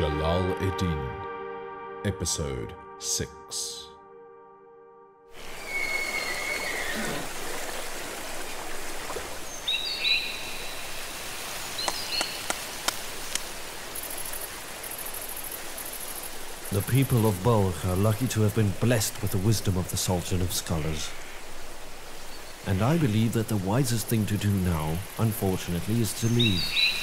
Jalal Eddin, Episode 6. The people of Balkh are lucky to have been blessed with the wisdom of the Sultan of Scholars. And I believe that the wisest thing to do now, unfortunately, is to leave.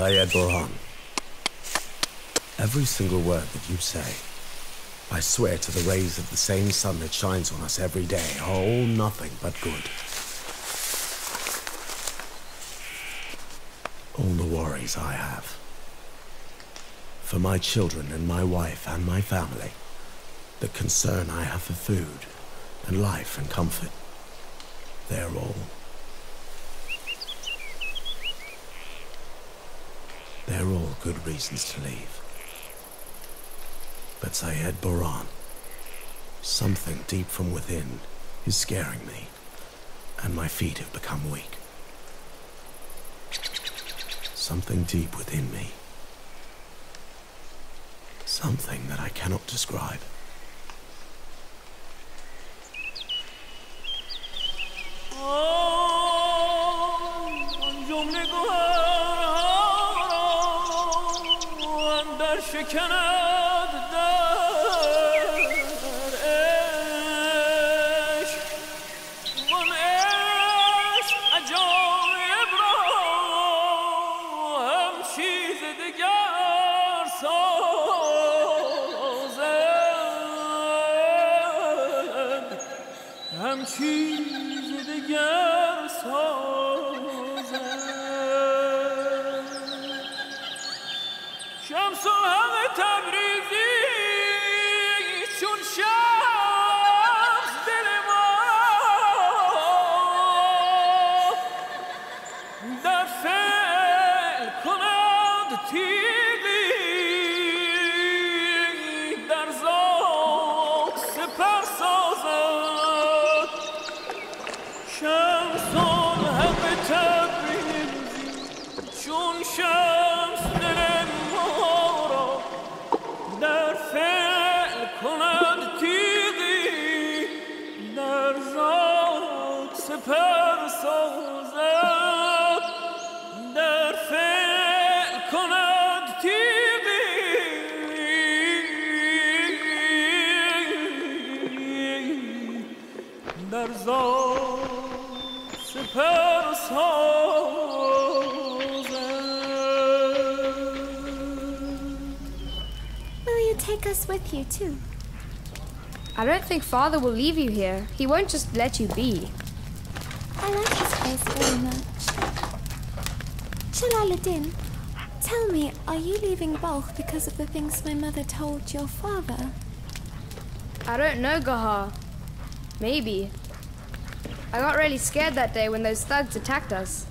Syed Burhan, every single word that you say, I swear to the rays of the same sun that shines on us every day, are all nothing but good. All the worries I have. For my children and my wife and my family, the concern I have for food and life and comfort, they're all They're all good reasons to leave. But Syed Burhan, something deep from within is scaring me, and my feet have become weak. Something deep within me. Something that I cannot describe. With you too? I don't think Father will leave you here. He won't just let you be. I like his place very much. Jalaluddin, tell me, are you leaving Balkh because of the things my mother told your father? I don't know, Gahar. Maybe. I got really scared that day when those thugs attacked us.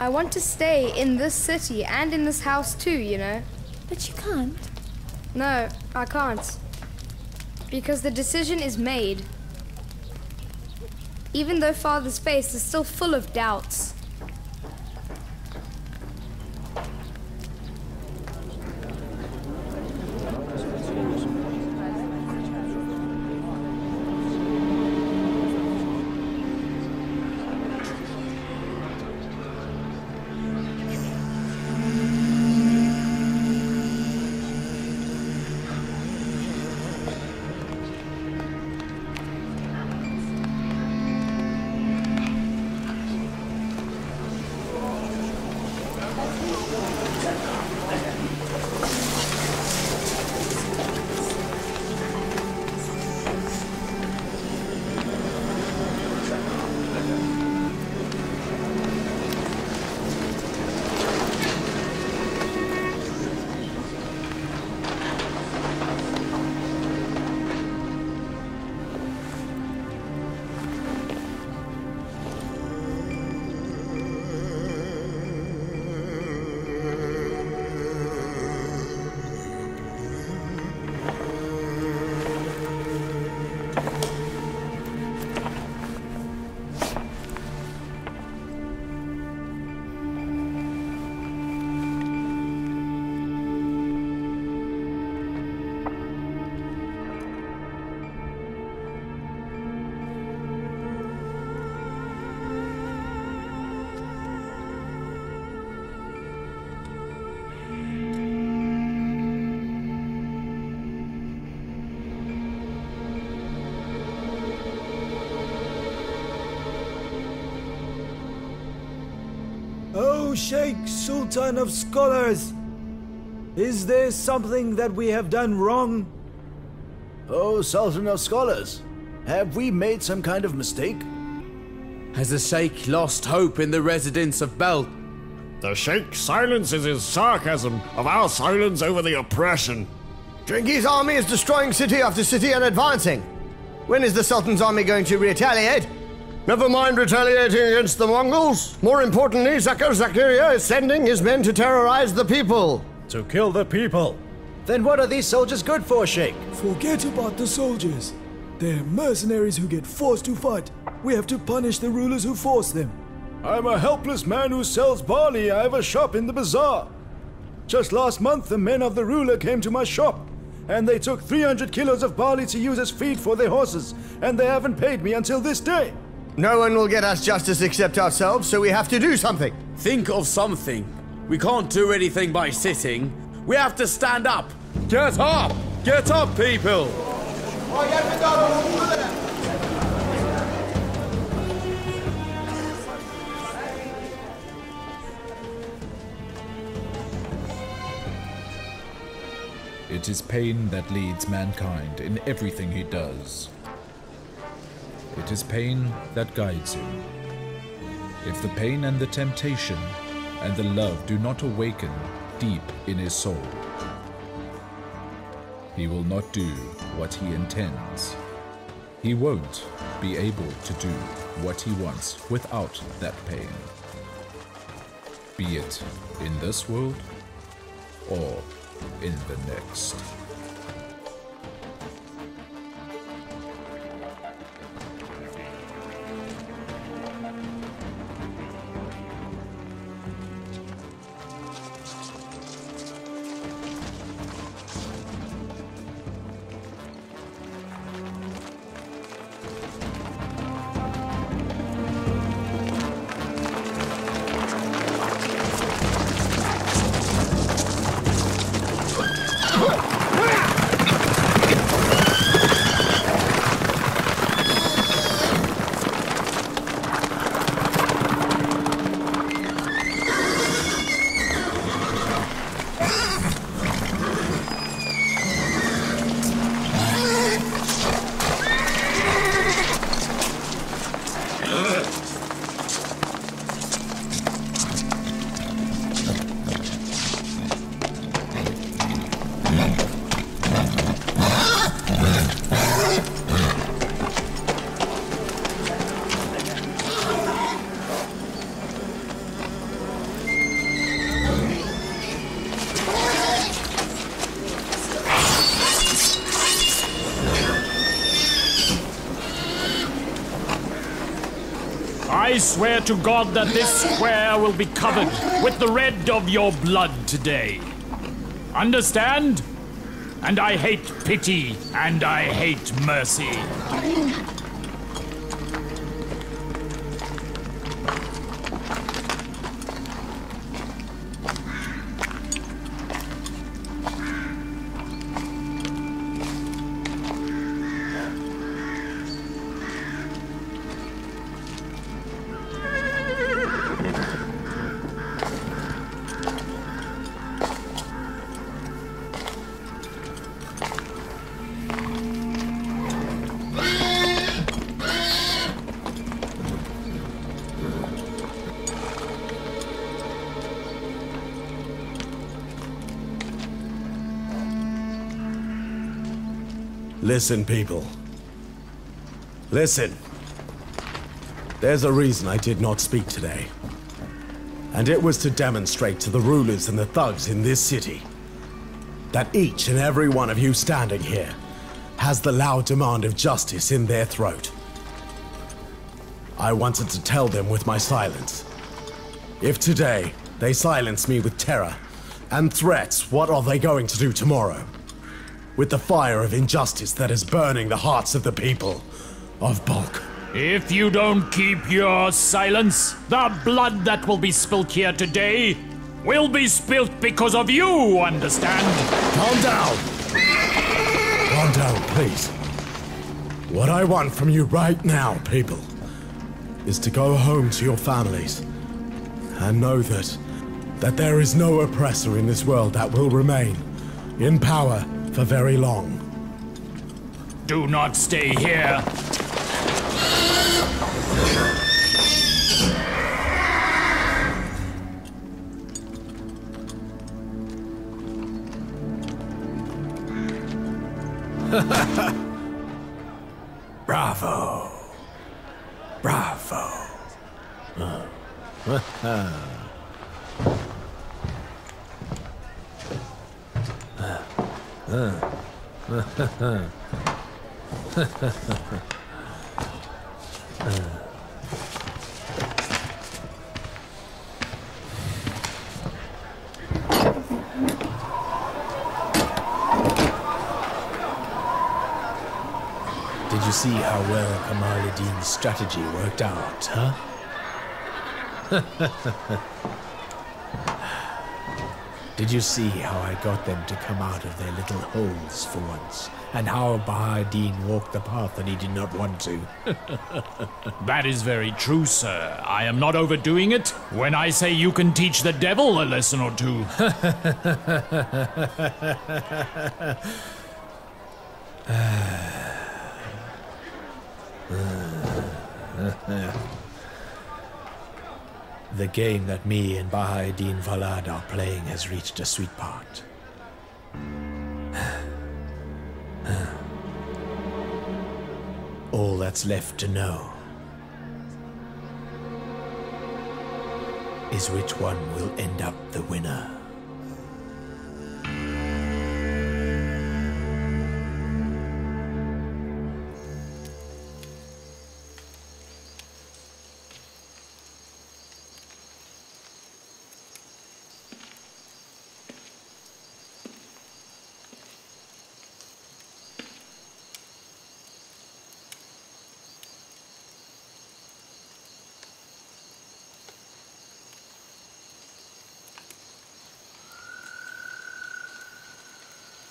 I want to stay in this city and in this house too, you know. But you can't. No, I can't. Because the decision is made. Even though Father's face is still full of doubts. Sheikh Sultan of Scholars. Is there something that we have done wrong? Oh, Sultan of Scholars, have we made some kind of mistake? Has the Sheikh lost hope in the residents of Balkh? The Sheikh silences his sarcasm of our silence over the oppression. Dringy's army is destroying city after city and advancing. When is the Sultan's army going to retaliate? Never mind retaliating against the Mongols. More importantly, Zakir Zakiria is sending his men to terrorize the people. To kill the people. Then what are these soldiers good for, Sheikh? Forget about the soldiers. They're mercenaries who get forced to fight. We have to punish the rulers who force them. I'm a helpless man who sells barley. I have a shop in the bazaar. Just last month, the men of the ruler came to my shop, and they took 300 kilos of barley to use as feed for their horses, and they haven't paid me until this day. No one will get us justice except ourselves, so we have to do something. Think of something. We can't do anything by sitting. We have to stand up. Get up! Get up, people! It is pain that leads mankind in everything he does. It is pain that guides him. If the pain and the temptation and the love do not awaken deep in his soul, he will not do what he intends. He won't be able to do what he wants without that pain. Be it in this world or in the next. I swear to God that this square will be covered with the red of your blood today. Understand? And I hate pity and I hate mercy. Listen, people. Listen. There's a reason I did not speak today. And it was to demonstrate to the rulers and the thugs in this city that each and every one of you standing here has the loud demand of justice in their throat. I wanted to tell them with my silence. If today they silence me with terror and threats, what are they going to do tomorrow? With the fire of injustice that is burning the hearts of the people of Balkh. If you don't keep your silence, the blood that will be spilt here today will be spilt because of you, understand? Calm down! Calm down, please. What I want from you right now, people, is to go home to your families and know that that there is no oppressor in this world that will remain in power for very long. Do not stay here. see how well Kamaluddin's strategy worked out, huh? Did you see how I got them to come out of their little holes for once? And how Bahadin walked the path that he did not want to? That is very true, sir. I am not overdoing it when I say you can teach the devil a lesson or two. the game that me and Bahadin Valad are playing has reached a sweet part. All that's left to know is which one will end up the winner.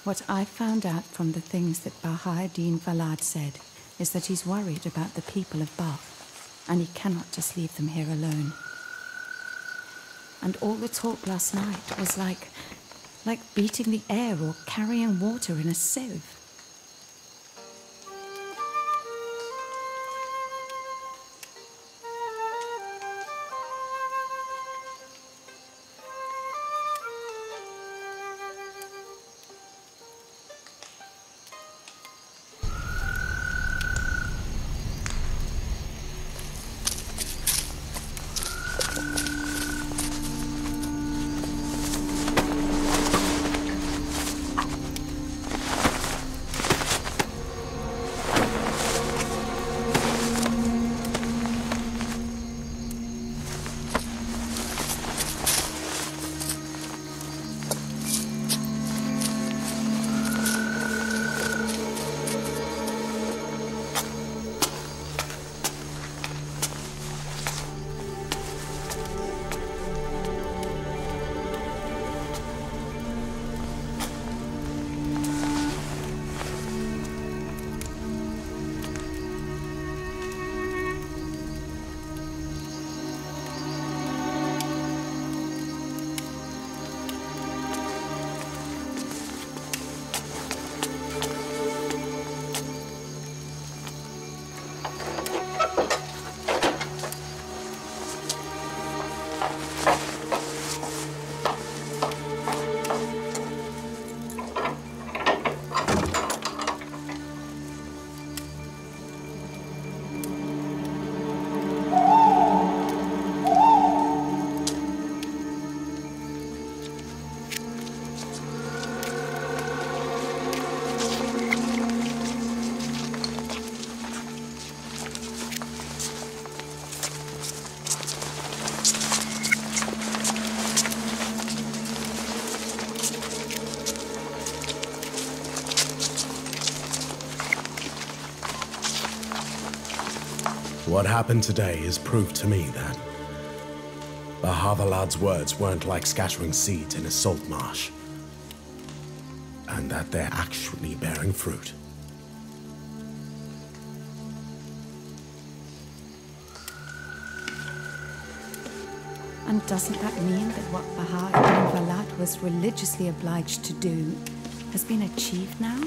What I found out from the things that Baha'u'ddin Valad said is that he's worried about the people of Balkh, and he cannot just leave them here alone. And all the talk last night was like, like beating the air or carrying water in a sieve. What happened today is proof to me that Bahavalad's words weren't like scattering seeds in a salt marsh, and that they're actually bearing fruit. And doesn't that mean that what Baha'u'ddin Valad was religiously obliged to do has been achieved now?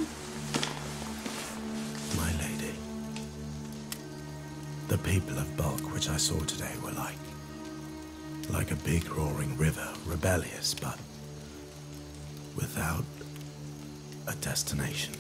People of Balkh which I saw today were like, like a big roaring river, rebellious, but without a destination.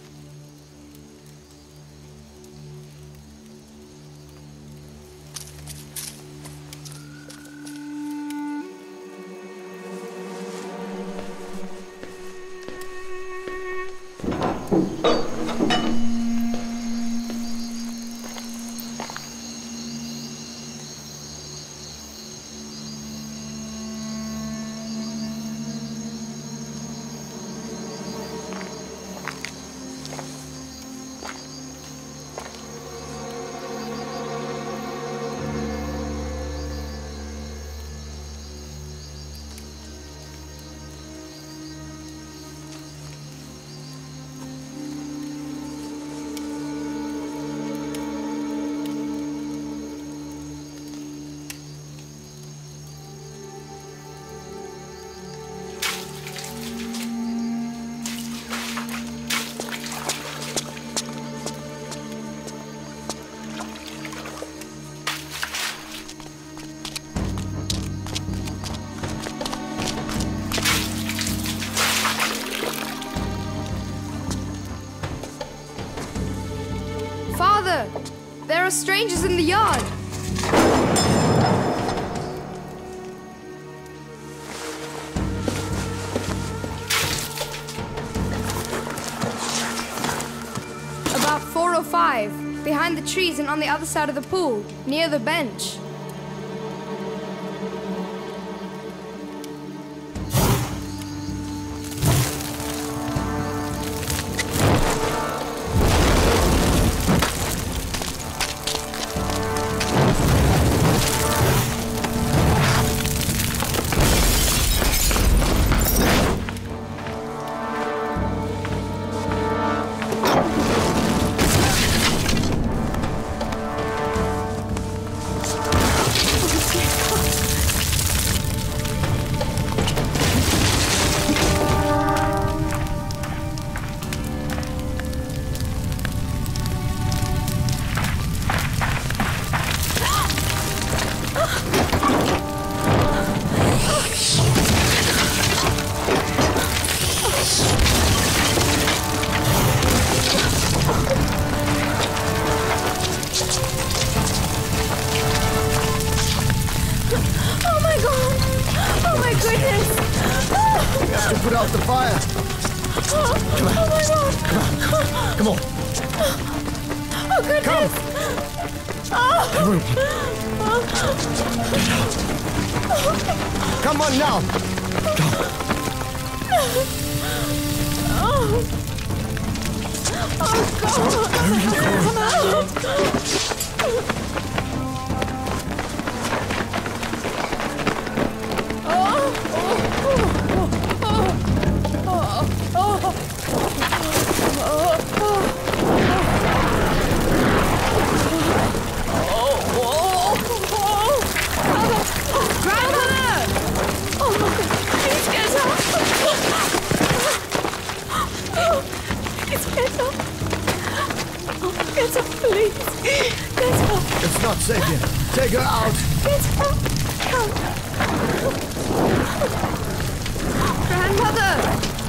Are strangers in the yard. About four or five, behind the trees and on the other side of the pool, near the bench. Oh. Oh god! Come out! Get up, oh, Get up, please. Get up. It's not safe here. Take her out. Get up. Come. Grandmother!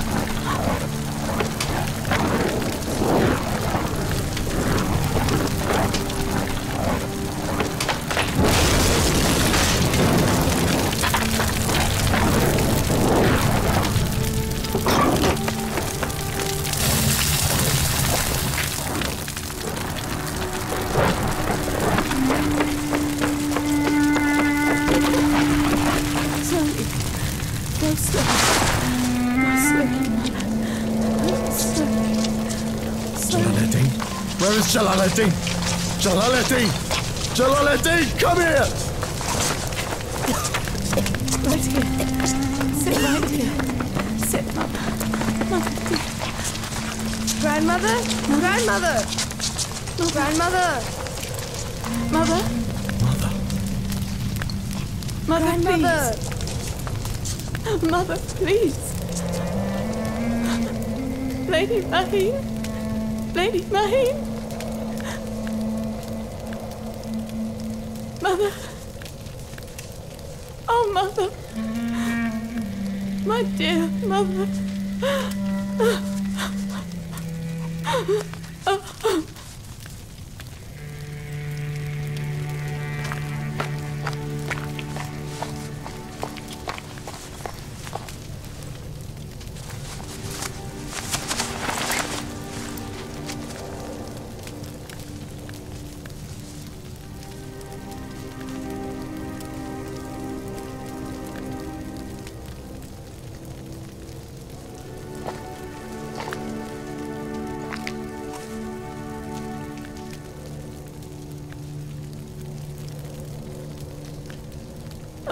Where is Jalaluddin? Jalaluddin! Jalaluddin, come here! Right here. Sit right here. Sit, Mother. Mother, dear. Grandmother? Grandmother! Grandmother! Mother? Mother, Grandmother. please. Mother, please. Lady Maheen. Lady Maheen. Mother. Oh, Mother. My dear Mother.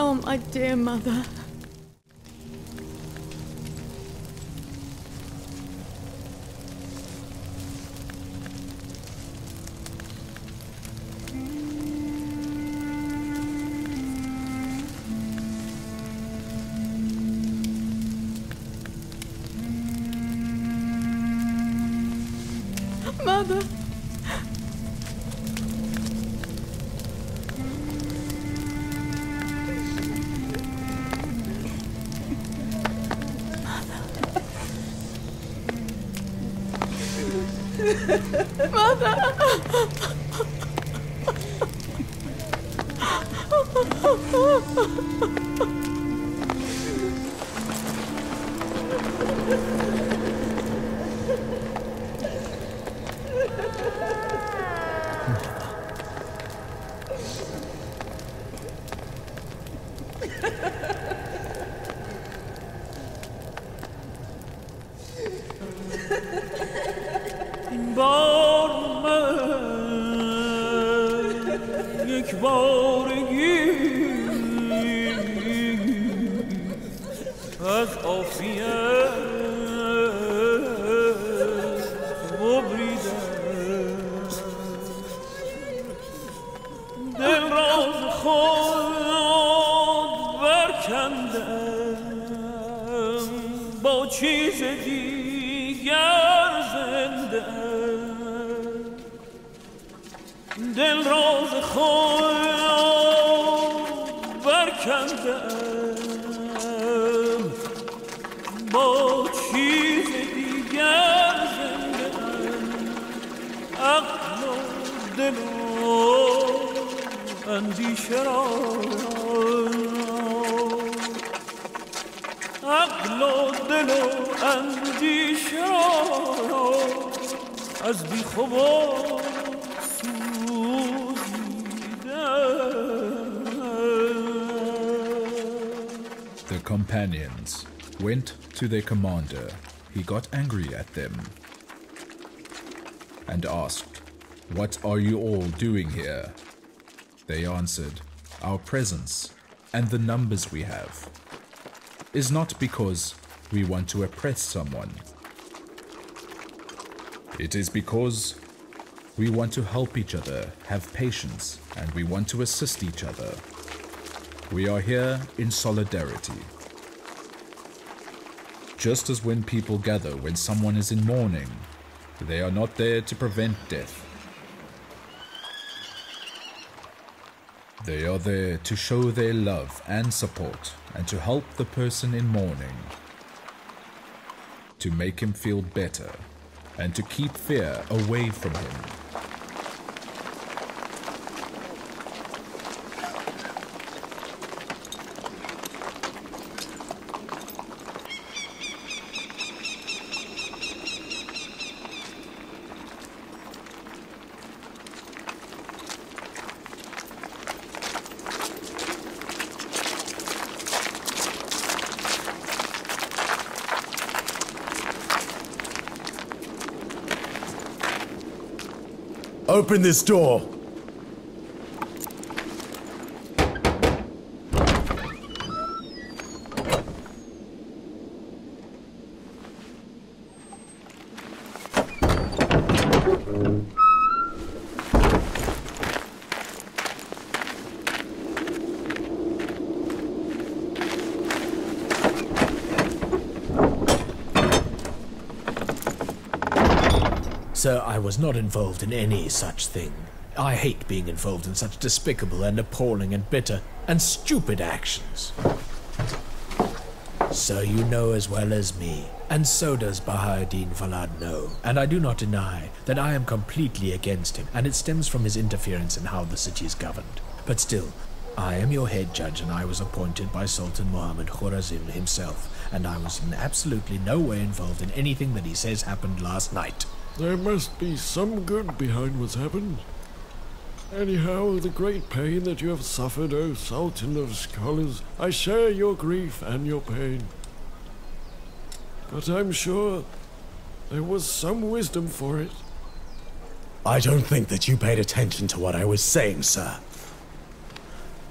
Oh, my dear Mother. این بار من یک بارگی از عافیت خود برکندم. با چیز دیگر زنده عقل و دل و اندیشه را. عقل و دل و اندیشه را. از بی companions went to their commander. He got angry at them and asked, What are you all doing here? They answered, Our presence and the numbers we have is not because we want to oppress someone. It is because we want to help each other, have patience, and we want to assist each other. We are here in solidarity. Just as when people gather when someone is in mourning, they are not there to prevent death. They are there to show their love and support and to help the person in mourning, to make him feel better, and to keep fear away from him. Open this door. Sir, I was not involved in any such thing. I hate being involved in such despicable and appalling and bitter and stupid actions. So you know as well as me, and so does Bahadin Valad know, and I do not deny that I am completely against him, and it stems from his interference in how the city is governed. But still, I am your head judge, and I was appointed by Sultan Muhammad Khorazim himself, and I was in absolutely no way involved in anything that he says happened last night. There must be some good behind what's happened. Anyhow, the great pain that you have suffered, O Sultan of Scholars, I share your grief and your pain. But I'm sure there was some wisdom for it. I don't think that you paid attention to what I was saying, sir.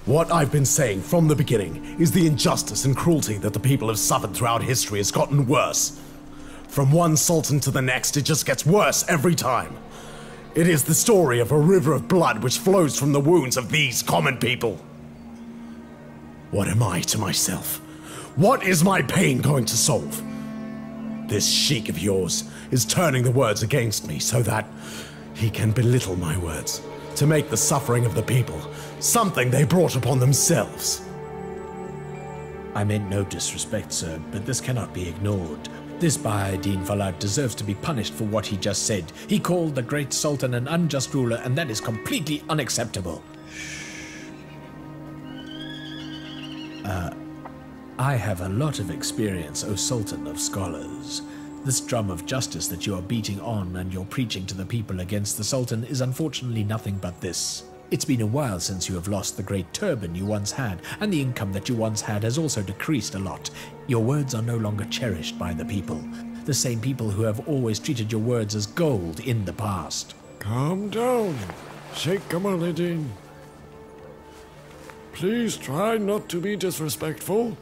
What I've been saying from the beginning is the injustice and cruelty that the people have suffered throughout history has gotten worse. From one sultan to the next, it just gets worse every time. It is the story of a river of blood which flows from the wounds of these common people. What am I to myself? What is my pain going to solve? This sheik of yours is turning the words against me so that he can belittle my words, to make the suffering of the people something they brought upon themselves. I meant no disrespect, sir, but this cannot be ignored. This Bahadin Valad deserves to be punished for what he just said. He called the great sultan an unjust ruler, and that is completely unacceptable. Uh, I have a lot of experience, O Sultan of Scholars. This drum of justice that you are beating on and you're preaching to the people against the Sultan is unfortunately nothing but this. It's been a while since you have lost the great turban you once had, and the income that you once had has also decreased a lot. Your words are no longer cherished by the people, the same people who have always treated your words as gold in the past. Calm down, Sheikh Kamaluddin. Please try not to be disrespectful.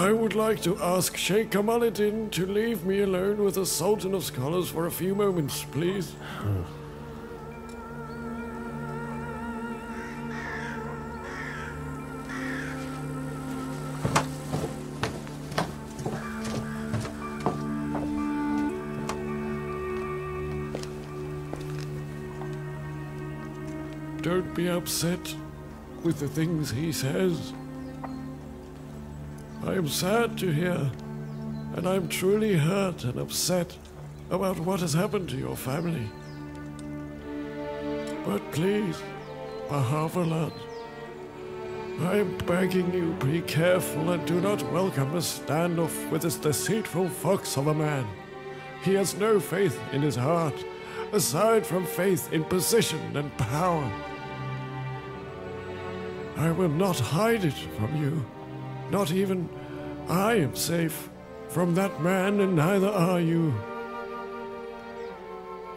I would like to ask Sheikh Kamaluddin to leave me alone with the Sultan of Scholars for a few moments, please. Don't be upset with the things he says. I am sad to hear, and I am truly hurt and upset about what has happened to your family. But please, Bahavalad, I am begging you be careful and do not welcome a standoff with this deceitful fox of a man. He has no faith in his heart, aside from faith in position and power. I will not hide it from you. Not even I am safe from that man, and neither are you.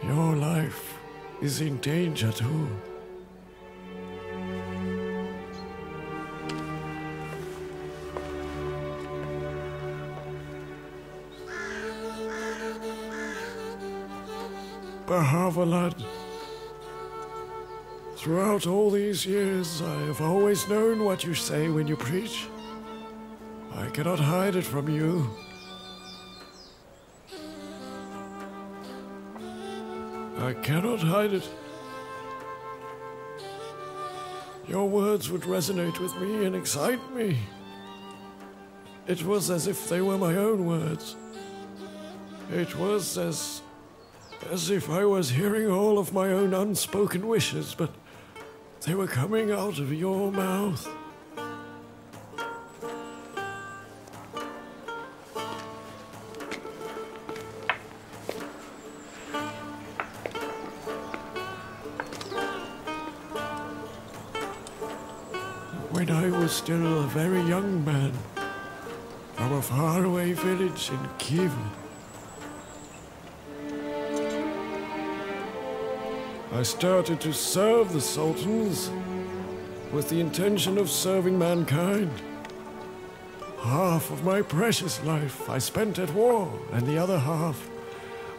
Your life is in danger too. Bahavalad. Throughout all these years, I have always known what you say when you preach. I cannot hide it from you. I cannot hide it. Your words would resonate with me and excite me. It was as if they were my own words. It was as as if I was hearing all of my own unspoken wishes, but they were coming out of your mouth. In Kiva, I started to serve the sultans with the intention of serving mankind. Half of my precious life I spent at war, and the other half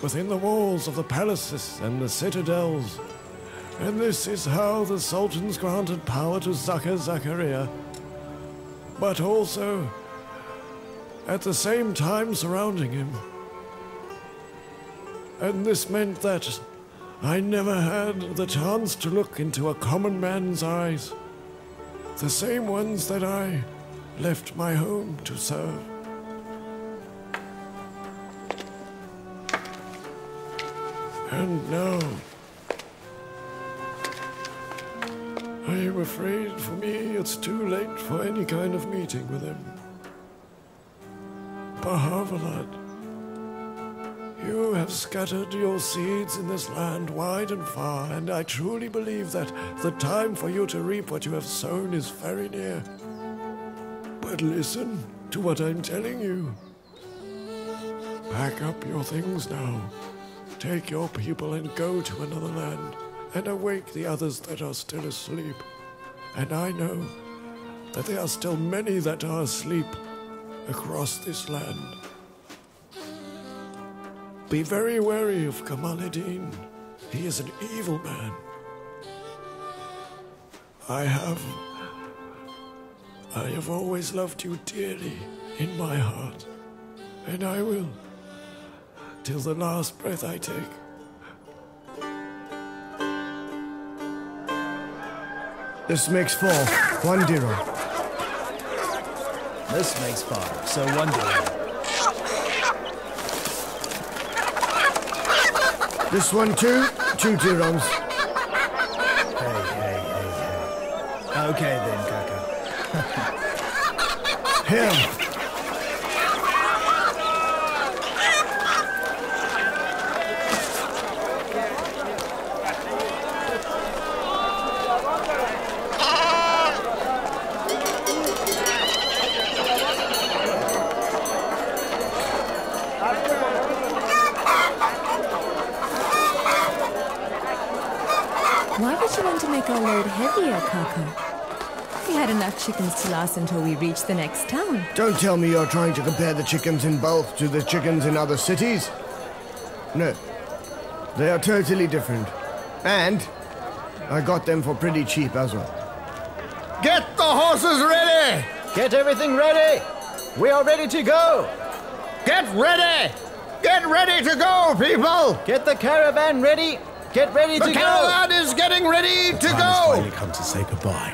within the walls of the palaces and the citadels. And this is how the sultans granted power to Zaka Zakaria. But also, at the same time surrounding him. And this meant that I never had the chance to look into a common man's eyes, the same ones that I left my home to serve. And now, I am afraid for me it's too late for any kind of meeting with him. Bahavalad, you have scattered your seeds in this land wide and far, and I truly believe that the time for you to reap what you have sown is very near. But listen to what I'm telling you. Pack up your things now. Take your people and go to another land, and awake the others that are still asleep. And I know that there are still many that are asleep across this land. Be very wary of Kamaladin. He is an evil man. I have. I have always loved you dearly in my heart, and I will till the last breath I take. This makes four. One dirham. This makes five, so one. This one too? Two dirhams. Hey, hey, hey, hey. Okay then, Kaka. Here. Why would you want to make our load heavier, Kaka? We had enough chickens to last until we reached the next town. Don't tell me you're trying to compare the chickens in Balkh to the chickens in other cities. No. They are totally different. And I got them for pretty cheap as well. Get the horses ready! Get everything ready! We are ready to go! Get ready! Get ready to go, people! Get the caravan ready! Get ready the to go! Getting ready to Time has finally come to say goodbye.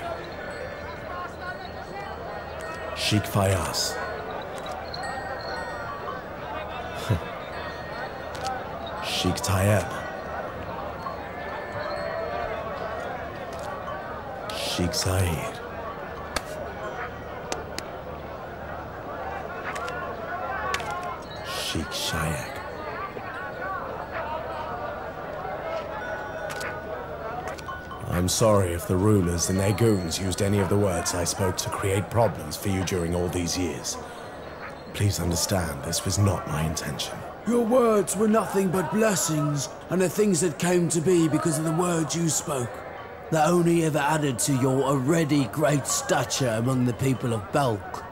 Sheikh Fayaz. Sheikh Tayeb. Sheikh Saeed. Sheikh Shayak. I'm sorry if the rulers and their goons used any of the words I spoke to create problems for you during all these years. Please understand, this was not my intention. Your words were nothing but blessings, and the things that came to be because of the words you spoke. That only ever added to your already great stature among the people of Balkh.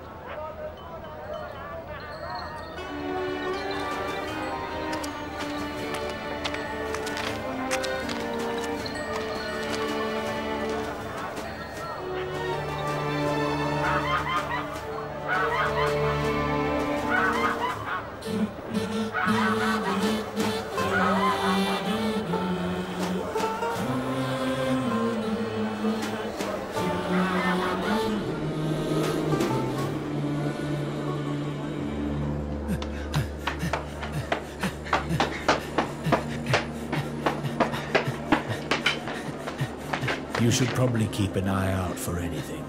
Probably keep an eye out for anything.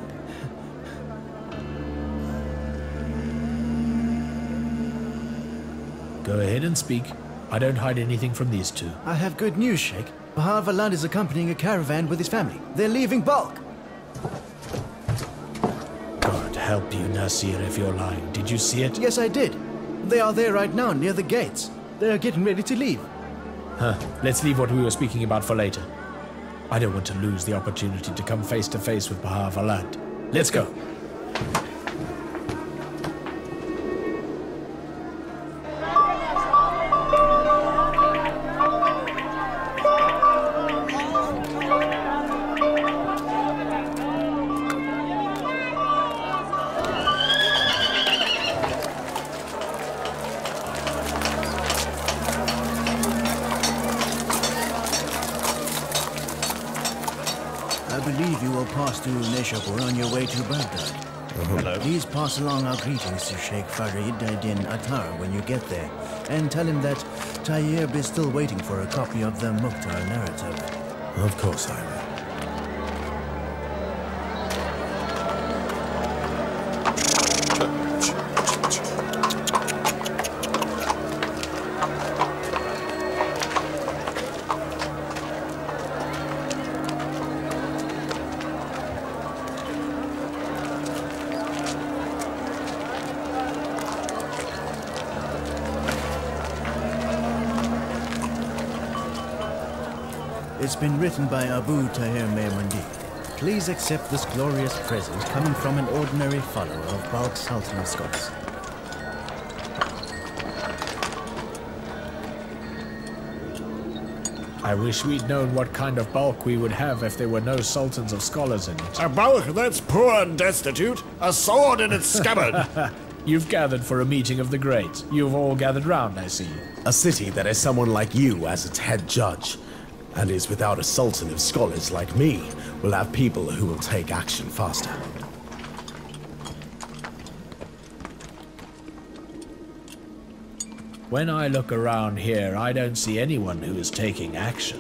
Go ahead and speak. I don't hide anything from these two. I have good news, Sheikh. Bahar Valad is accompanying a caravan with his family. They're leaving Balkh. God help you, Nasir, if you're lying. Did you see it? Yes, I did. They are there right now, near the gates. They are getting ready to leave. Huh. Let's leave what we were speaking about for later. I don't want to lose the opportunity to come face to face with Bahar Valad. Let's go. Sheikh Farid din Attar when you get there, and tell him that Tayyib is still waiting for a copy of the Mukhtar narrative. Of course I will. It's been written by Abu Tahir Mehmundi. Please accept this glorious present coming from an ordinary follower of Balkh Sultan of Scots. I wish we'd known what kind of Balkh we would have if there were no sultans of scholars in it. A Balkh that's poor and destitute, a sword in its scabbard. You've gathered for a meeting of the great. You've all gathered round, I see. A city that has someone like you as its head judge, and is without a sultan of scholars like me, will have people who will take action faster. When I look around here, I don't see anyone who is taking action.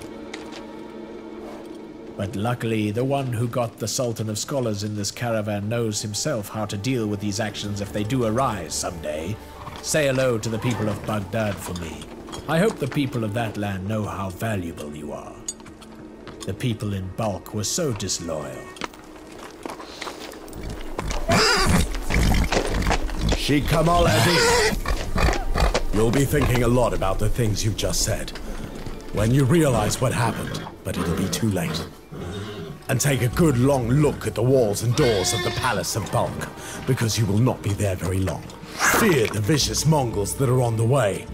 But luckily, the one who got the Sultan of Scholars in this caravan knows himself how to deal with these actions if they do arise someday. Say hello to the people of Baghdad for me. I hope the people of that land know how valuable you are. The people in Balkh were so disloyal. Sheikh. You'll be thinking a lot about the things you've just said. When you realize what happened, but it'll be too late. And take a good long look at the walls and doors of the Palace of Balkh, because you will not be there very long. Fear the vicious Mongols that are on the way,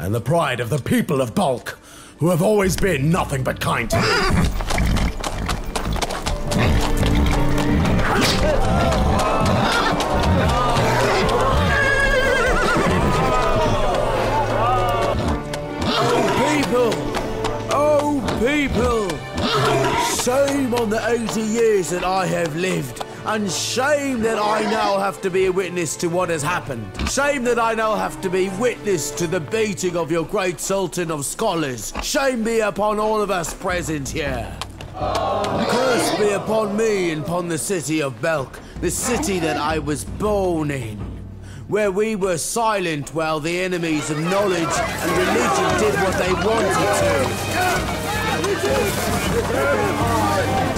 and the pride of the people of Balkh, who have always been nothing but kind to me. Oh, people! Oh, people! Shame on the 80 years that I have lived, and shame that I now have to be a witness to what has happened. Shame that I now have to be witness to the beating of your great Sultan of Scholars. Shame be upon all of us present here. Curse be upon me and upon the city of Balkh, the city that I was born in where we were silent while the enemies of knowledge and religion did what they wanted to.